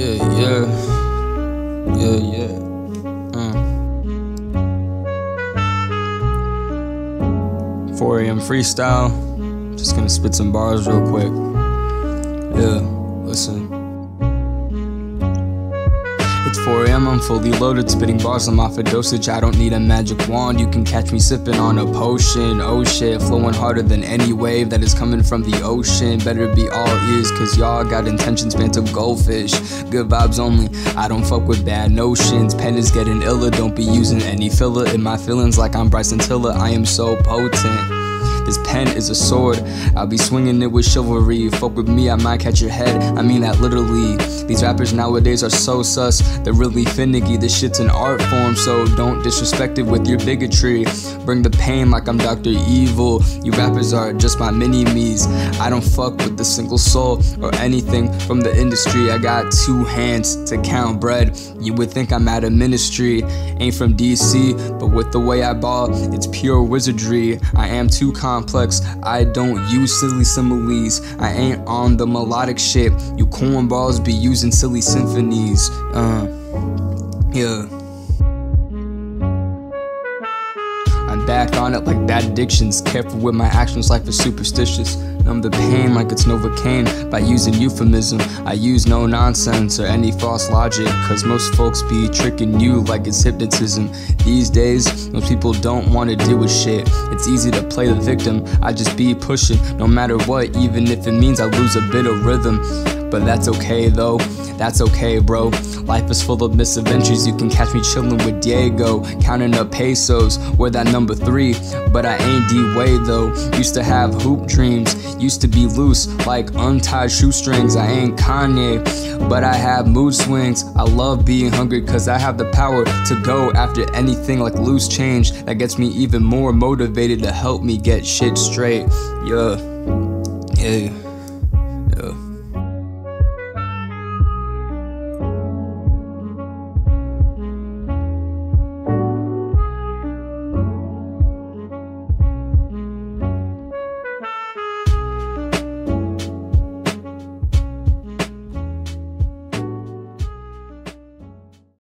Yeah, yeah. Yeah, yeah. Uh. 4 a.m. freestyle. Just gonna spit some bars real quick. Yeah, listen. It's 4 a.m. I'm fully loaded, spitting bars. I'm off a dosage. I don't need a magic wand. You can catch me sipping on a potion. Oh shit, flowing harder than any wave that is coming from the ocean. Better be all ears, cause y'all got intentions, man, to goldfish. Good vibes only. I don't fuck with bad notions. Pen is getting iller. Don't be using any filler in my feelings like I'm Bryson Tiller. I am so potent. This pen is a sword. I'll be swinging it with chivalry. Fuck with me, I might catch your head. I mean that literally. These rappers nowadays are so sus. They're really finicky. This shit's an art form, so don't disrespect it with your bigotry. Bring the pain like I'm Dr. Evil. You rappers are just my mini me's. I don't fuck with a single soul or anything from the industry. I got two hands to count bread. You would think I'm at a ministry. Ain't from DC, but with the way I ball, it's pure wizardry. I am too complex. I don't use silly similes. I ain't on the melodic shit. You cornballs be using silly symphonies. Uh, yeah. Back on it like bad addictions. Careful with my actions, life is superstitious. Numb the pain like it's Novocaine by using euphemism. I use no nonsense or any false logic, cause most folks be tricking you like it's hypnotism. These days, most people don't wanna deal with shit. It's easy to play the victim, I just be pushing no matter what, even if it means I lose a bit of rhythm. But that's okay though, that's okay, bro. Life is full of misadventures. You can catch me chillin' with Diego, counting up pesos. We're that number three, but I ain't D Wade though. Used to have hoop dreams, used to be loose like untied shoestrings. I ain't Kanye, but I have mood swings. I love being hungry cause I have the power to go after anything like loose change. That gets me even more motivated to help me get shit straight. Yeah, yeah.